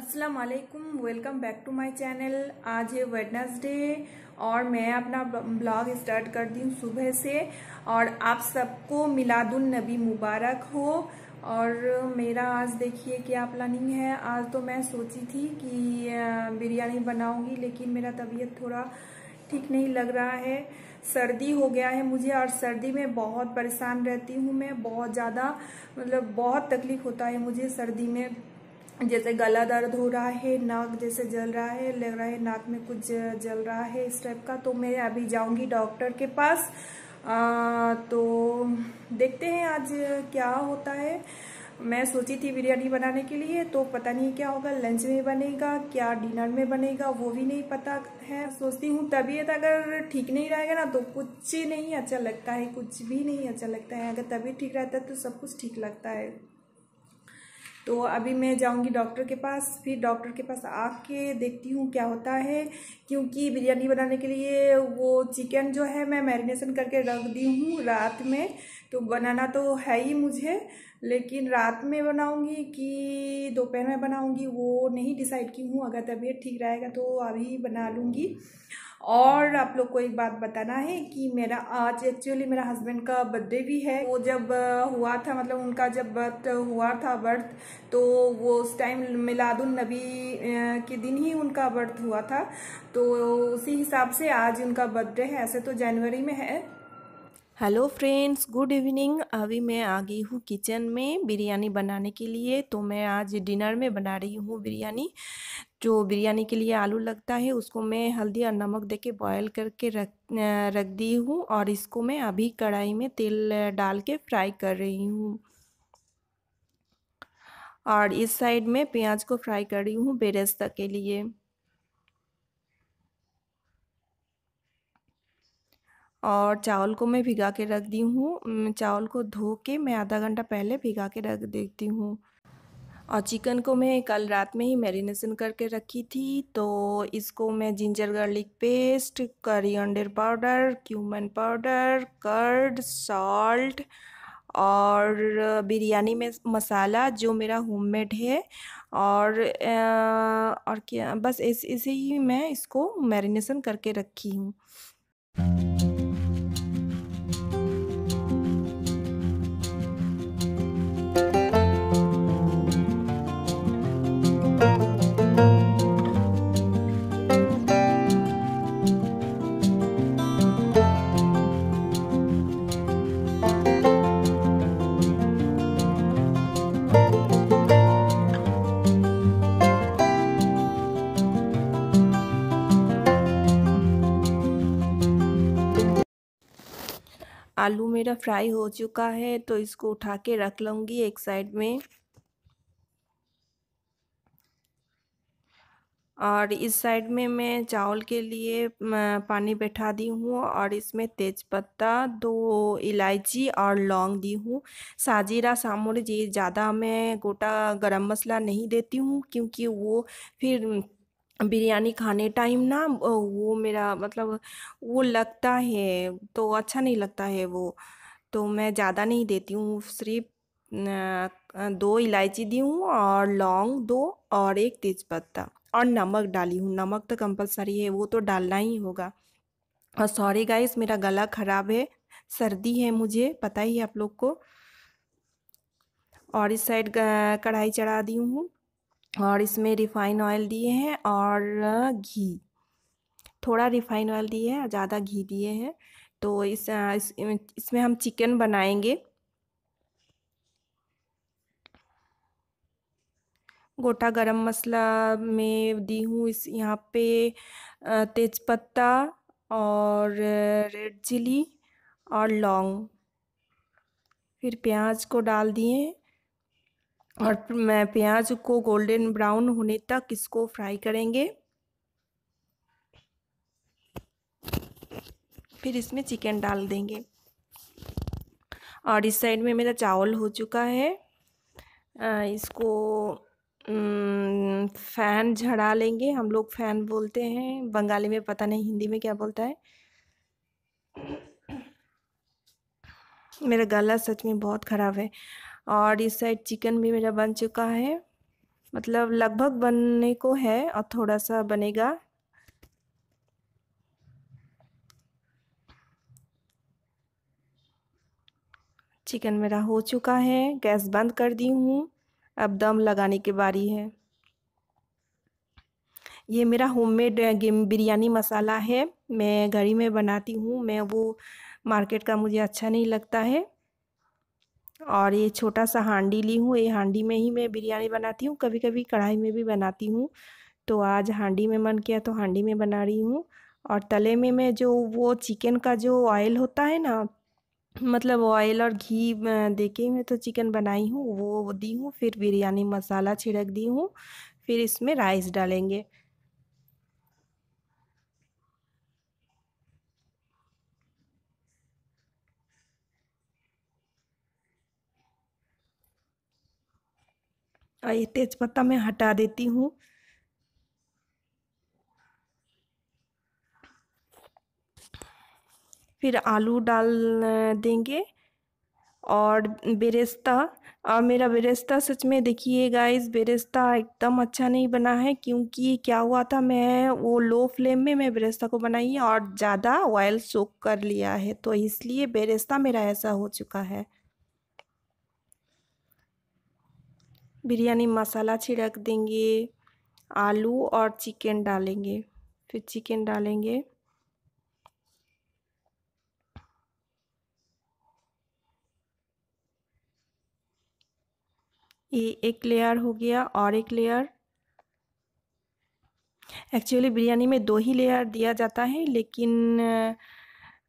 अस्सलाम वालेकुम back to my channel आज है वेडनेसडे और मैं अपना ब्लॉग स्टार्ट कर दी हूँ सुबह से। और आप सबको मिलादुन नबी मुबारक हो। और मेरा आज देखिए क्या प्लानिंग है। आज तो मैं सोची थी कि बिरयानी बनाऊँगी, लेकिन मेरा तबीयत थोड़ा ठीक नहीं लग रहा है। सर्दी हो गया है मुझे और सर्दी में बहुत परेशान रहती हूँ मैं। बहुत ज़्यादा मतलब बहुत तकलीफ़ होता है मुझे सर्दी में। जैसे गला दर्द हो रहा है नाक जैसे जल रहा है लग रहा है नाक में कुछ जल रहा है इस टाइप का तो मैं अभी जाऊँगी डॉक्टर के पास। आ, तो देखते हैं आज क्या होता है। मैं सोची थी बिरयानी बनाने के लिए तो पता नहीं क्या होगा लंच में बनेगा क्या डिनर में बनेगा वो भी नहीं पता है। सोचती हूँ तबीयत अगर ठीक नहीं रहेगा ना तो कुछ नहीं अच्छा लगता है कुछ भी नहीं अच्छा लगता है। अगर तबीयत ठीक रहता है तो सब कुछ ठीक लगता है। तो अभी मैं जाऊँगी डॉक्टर के पास, फिर डॉक्टर के पास आके देखती हूँ क्या होता है, क्योंकि बिरयानी बनाने के लिए वो चिकन जो है मैं मैरिनेशन करके रख दी हूँ रात में। तो बनाना तो है ही मुझे, लेकिन रात में बनाऊँगी कि दोपहर में बनाऊँगी वो नहीं डिसाइड की हूँ, अगर तबीयत ठीक रहेगा तो अभी बना लूँगी। और आप लोग को एक बात बताना है कि मेरा आज एक्चुअली मेरा हस्बैंड का बर्थडे भी है। वो जब हुआ था मतलब उनका जब बर्थ हुआ था बर्थ तो वो उस टाइम मिलादुल नबी के दिन ही उनका बर्थ हुआ था। तो उसी हिसाब से आज उनका बर्थडे है। ऐसे तो जनवरी में है। Hello friends, good evening. अभी मैं आ गई हूँ किचन में बिरयानी बनाने के लिए तो मैं आज डिनर में बना रही हूँ बिरयानी। जो बिरयानी के लिए आलू लगता है, उसको मैं हल्दी और नमक दे के बॉयल करके रख रख दी हूँ और इसको मैं अभी कढ़ाई में तेल डाल के फ्राई कर रही हूँ। और इस साइड में प्याज को फ्राई कर रही हूँ बेरेस्ता के लिए। और चावल को मैं भिगा के रख दी हूँ। चावल को धो के मैं आधा घंटा पहले भिगा के रख देती हूँ। और चिकन को मैं कल रात में ही मैरिनेशन करके रखी थी तो इसको मैं ginger garlic paste curry coriander powder cumin powder curd salt और बिरयानी में मसाला जो मेरा होममेड है। और आ, और क्या बस इस इसे ही मैं इसको मैरिनेशन करके रखी हूँ। आलू मेरा फ्राई हो चुका है तो इसको उठा के रख लूँगी एक साइड में। और इस साइड में मैं चावल के लिए पानी बैठा दी हूँ और इसमें तेज़पत्ता, दो इलायची और लौंग दी हूँ। साजीरा, सामोर, ये ज़्यादा मैं गोटा गरम मसाला नहीं देती हूँ, क्योंकि वो फिर बिरयानी खाने टाइम ना वो मेरा मतलब वो लगता है तो अच्छा नहीं लगता है वो। तो मैं ज़्यादा नहीं देती हूँ, सिर्फ़ दो इलायची दी हूँ और लौंग दो और एक तेज़पत्ता और नमक डाली हूँ। नमक तो कंपलसरी है, वो तो डालना ही होगा। और सॉरी गाइस, मेरा गला ख़राब है, सर्दी है मुझे, पता ही आप लोग को। और इस साइड कढ़ाई चढ़ा दी हूँ। और इसमें रिफ़ाइन ऑयल दिए हैं और घी। थोड़ा रिफ़ाइन ऑयल दिए हैं ज़्यादा घी दिए हैं। तो इस, इस इसमें हम चिकन बनाएँगे। गोटा गरम मसाला में दी हूँ इस यहाँ पे तेज़पत्ता और रेड चिली और लौंग। फिर प्याज को डाल दिए और मैं प्याज को गोल्डन ब्राउन होने तक इसको फ्राई करेंगे। फिर इसमें चिकन डाल देंगे। और इस साइड में मेरा चावल हो चुका है। इसको फ़ैन झड़ा लेंगे। हम लोग फ़ैन बोलते हैं। बंगाली में पता नहीं, हिंदी में क्या बोलता है। मेरा गला सच में बहुत ख़राब है। और इस साइड चिकन भी मेरा बन चुका है। मतलब लगभग बनने को है और थोड़ा सा बनेगा। चिकन मेरा हो चुका है, गैस बंद कर दी हूँ। अब दम लगाने की बारी है। ये मेरा होममेड बिरयानी मसाला है। मैं घर ही में बनाती हूँ। मैं वो मार्केट का मुझे अच्छा नहीं लगता है। और ये छोटा सा हांडी ली हूँ, ये हांडी में ही मैं बिरयानी बनाती हूँ कभी कभी कढ़ाई में भी बनाती हूँ। तो आज हांडी में मन किया तो हांडी में बना रही हूँ और तले में मैं जो वो चिकन का जो ऑयल होता है ना मतलब ऑयल और घी दे के मैं तो चिकन बनाई हूँ, वो दी हूँ, फिर बिरयानी मसाला छिड़क दी हूँ, फिर इसमें राइस डालेंगे। और ये तेज़पत्ता मैं हटा देती हूँ। फिर आलू डाल देंगे और बेरेस्ता और मेरा बेरेस्ता सच में देखिए गाइस बेरेस्ता एकदम अच्छा नहीं बना है क्योंकि क्या हुआ था, मैं वो लो फ्लेम में मैं बेरेस्ता को बनाई और ज़्यादा ऑयल सोक कर लिया है तो इसलिए बेरेस्ता मेरा ऐसा हो चुका है। बिरयानी मसाला छिड़क देंगे, आलू और चिकन डालेंगे। फिर चिकन डालेंगे। ये एक लेयर हो गया, और एक लेयर एक्चुअली बिरयानी में दो ही लेयर दिया जाता है, लेकिन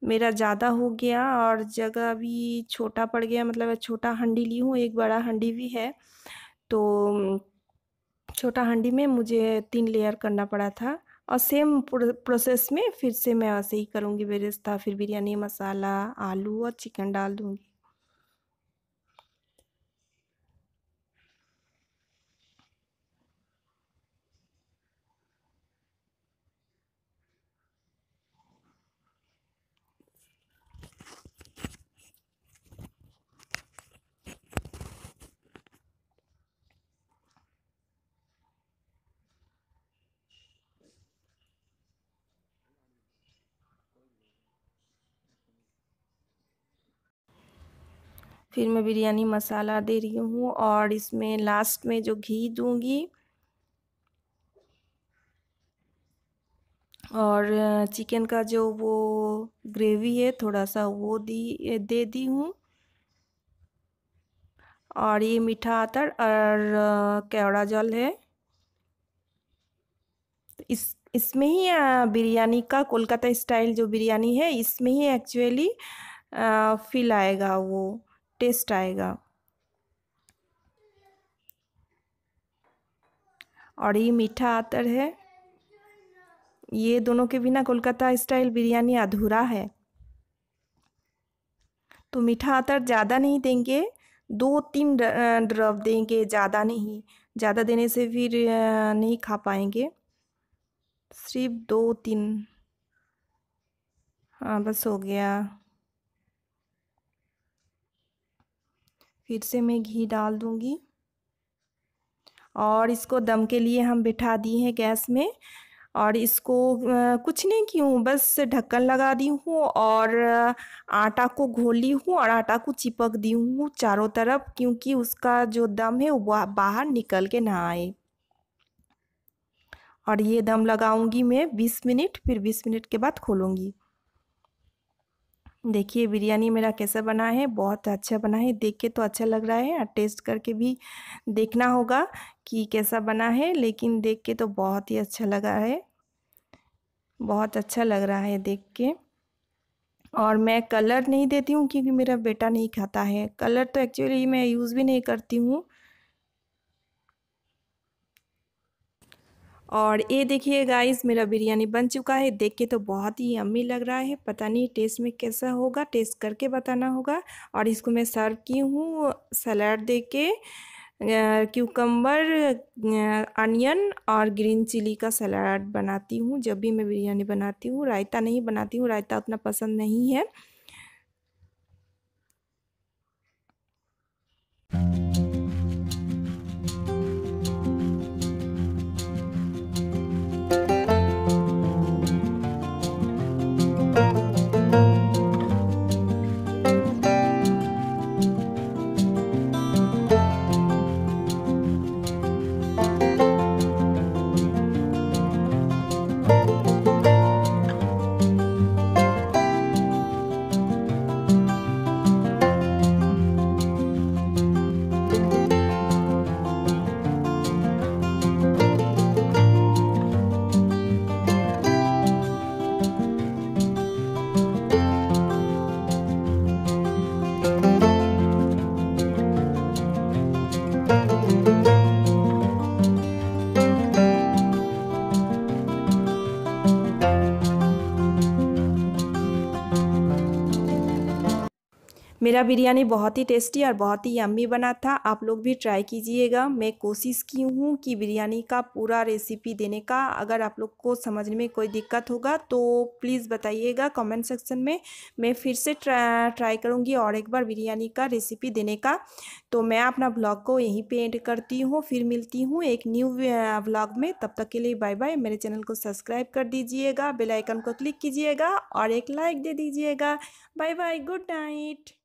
मेरा ज़्यादा हो गया और जगह भी छोटा पड़ गया मतलब छोटा हंडी ली हूँ, एक बड़ा हंडी भी है। तो छोटा हांडी में मुझे तीन लेयर करना पड़ा था और सेम प्रोसेस में फिर से मैं ऐसे ही करूँगी, बेरेस्ता, फिर बिरयानी, मसाला, आलू और चिकन डाल दूँगी। फिर मैं बिरयानी मसाला दे रही हूँ और इसमें लास्ट में जो घी दूँगी और चिकन का जो वो ग्रेवी है थोड़ा सा वो दी दे दी हूँ। और ये मीठा अतर और केवड़ा जल है। इस, इसमें ही बिरयानी का कोलकाता स्टाइल जो बिरयानी है, इसमें ही एक्चुअली फील आएगा वो। टेस्ट आएगा। और ये मीठा आतर है। ये दोनों के बिना कोलकाता स्टाइल बिरयानी अधूरा है। तो मीठा आतर ज़्यादा नहीं देंगे दो तीन ड्रॉप देंगे, ज़्यादा नहीं। ज़्यादा देने से फिर नहीं खा पाएँगे। सिर्फ़ दो तीन हाँ बस हो गया। फिर से मैं घी डाल दूँगी। और इसको दम के लिए हम बिठा दिए हैं गैस में। और इसको कुछ नहीं की हूँ बस ढक्कन लगा दी हूँ और आटा को घोल हूँ और आटा को चिपक दी हूँ चारों तरफ़ क्योंकि उसका जो दम है वो बाहर निकल के ना आए। और ये दम लगाऊँगी मैं 20 मिनट, फिर 20 मिनट के बाद खोलूँगी। देखिए, बिरयानी मेरा कैसा बना है, बहुत अच्छा बना है, देख के तो अच्छा लग रहा है और टेस्ट करके भी देखना होगा कि कैसा बना है, लेकिन देख के तो बहुत ही अच्छा लगा है। बहुत अच्छा लग रहा है देख के। और मैं कलर नहीं देती हूँ क्योंकि मेरा बेटा नहीं खाता है। कलर तो एक्चुअली मैं यूज़ भी नहीं करती हूँ। और ये देखिए गाइस मेरा बिरयानी बन चुका है। देख के तो बहुत ही अम्मी लग रहा है। पता नहीं टेस्ट में कैसा होगा। टेस्ट करके बताना होगा। और इसको मैं सर्व की हूँ सलाद दे के क्यूकम्बर अनियन और ग्रीन चिली का सलाद बनाती हूँ। जब भी मैं बिरयानी बनाती हूँ, रायता नहीं बनाती हूँ। रायता उतना पसंद नहीं है। मेरा बिरयानी बहुत ही टेस्टी और बहुत ही यम्मी बना था। आप लोग भी ट्राई कीजिएगा। मैं कोशिश की हूँ कि बिरयानी का पूरा रेसिपी देने का। अगर आप लोग को समझने में कोई दिक्कत होगा तो प्लीज़ बताइएगा कमेंट सेक्शन में। मैं फिर से ट्रा, ट्राई करूँगी और एक बार बिरयानी का रेसिपी देने का। तो मैं अपना ब्लॉग को यहीं पे एंड करती हूँ। फिर मिलती हूँ एक न्यू ब्लॉग में। तब तक के लिए बाय बाय। मेरे चैनल को सब्सक्राइब कर दीजिएगा। बेलाइकन को क्लिक कीजिएगा और एक लाइक दे दीजिएगा। Bye bye. Good night.